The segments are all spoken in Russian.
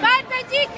Карта дикая!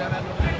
Gracias.